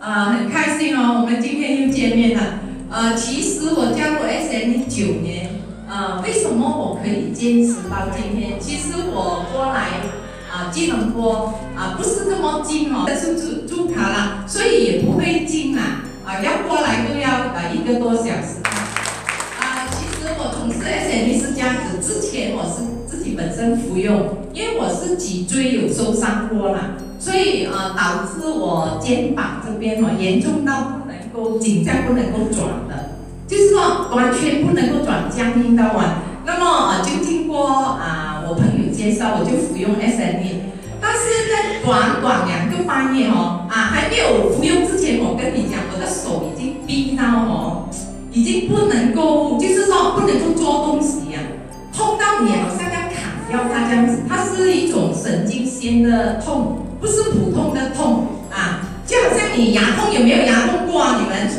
呃，很开心哦，我们今天又见面了。呃，其实我加入 S M 九年，呃，为什么我可以坚持到今天？其实我过来啊，吉隆坡啊，不是这么近哦，但是住住卡了，所以也不会近啊，啊，要过来都要呃一个多小时。啊，其实我从事 S M 是这样子，之前我是自己本身服用，因为我是脊椎有受伤过了。所以呃，导致我肩膀这边哦严重到不能够颈项不能够转的，就是说完全不能够转，僵硬到完。那么呃，就经过啊我朋友介绍，我就服用 S N E。但是在短短两个半月哦啊还没有服用之前，我跟你讲，我的手已经冰到哦，已经不能够，就是说不能够做东西呀，痛到你好像要砍掉它这样子，它是一种神经线的痛。不是普通的痛啊，就好像你牙痛有没有牙痛过啊？你们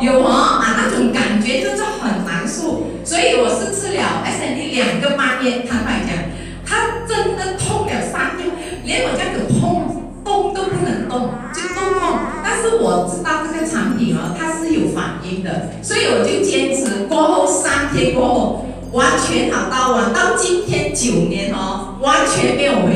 有哦啊，那种感觉就是很难受。所以我是治疗 S N D 两个半月，坦白讲，他真的痛了三天，连我这样子痛动都不能动，就都痛。但是我知道这个产品哦，它是有反应的，所以我就坚持。过后三天过后，完全好到完到今天九年哦，完全没有回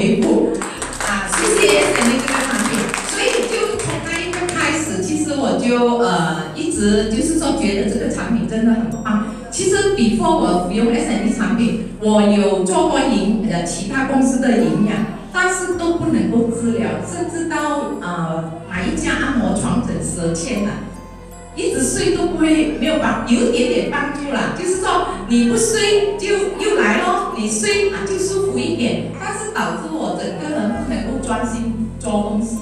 我就呃一直就是说觉得这个产品真的很棒。其实 before 我服用 S N D 产品，我有做过营呃其他公司的营养，但是都不能够治疗，甚至到呃买一家按摩床枕舌签了，一直睡都不会没有帮，有一点点帮助了，就是说你不睡就又来咯，你睡啊就舒服一点，但是导致我整个人不能够。专心做东西，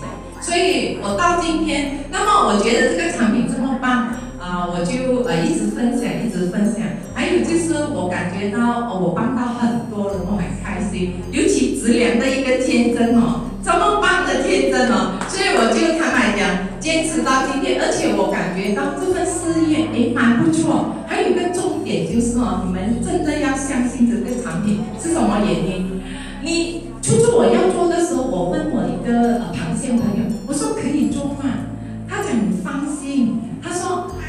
所以我到今天，那么我觉得这个产品这么棒啊，我就呃一直分享，一直分享。还有就是我感觉到我帮到很多人，我很开心。尤其直良的一个天真哦，这么棒的天真哦，所以我就坦白讲，坚持到今天，而且我感觉到这份事业诶蛮不错。还有一个重点就是哦，你们真的要相信这个产品是什么原因？你。初初我要做的时候，我问我一个呃螃蟹朋友，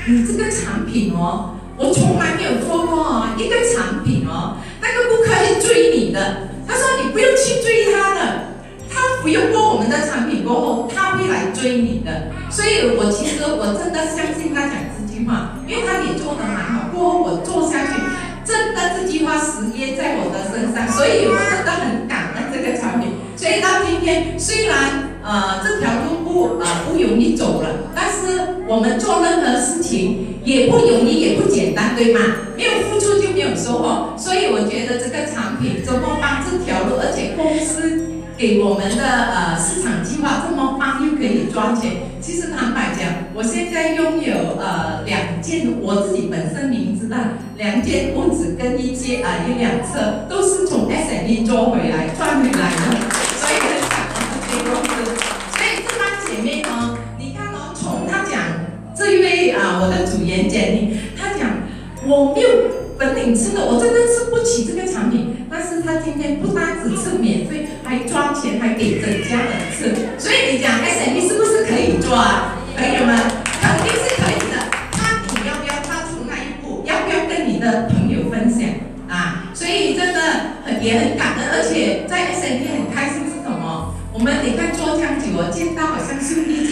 你这个产品哦，我从来没有做过哦，一个产品哦，那个顾客是追你的，他说你不用去追他的，他服用过我们的产品过后，他会来追你的，所以我其实我真的相信他讲这句话，因为他也做的蛮好，过后我做下去，真的这句话实验在我的身上，所以我真的很感恩。这个产品，所以到今天虽然呃这条路不呃不容易走了，我们做任何事情也不容易也不简单，对吗？没有付出就没有收获，所以我觉得这个产品这么棒这条路，而且公司给我们的呃市场计划这么棒又可以赚钱。其实坦白讲，我现在拥有呃两件我自己本身名字的两件屋子跟一间啊一辆车，都是从 S M E 做回来赚回来的，本领吃的，我真的吃不起这个产品，但是他今天不单只吃免费，还赚钱，还给整家人吃，所以你讲 S M E 是不是？可以做啊，朋友们，肯定是可以的。那你要不要踏出那一步？要不要跟你的朋友分享啊？所以真的很也很感恩，而且在 S N D 很开心是什么？我们你看做这样久，我见到好像兄弟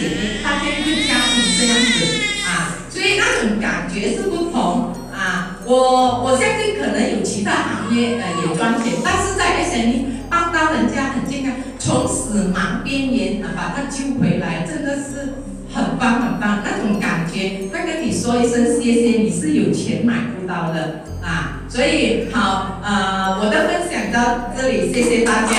我我相信可能有其他行业呃也赚钱，但是在 S N D 帮到人家很健康。从死亡边缘把他救回来，真的是很棒很棒，那种感觉，他跟你说一声谢谢，你是有钱买不到的啊。所以好，呃，我的分享到这里，谢谢大家。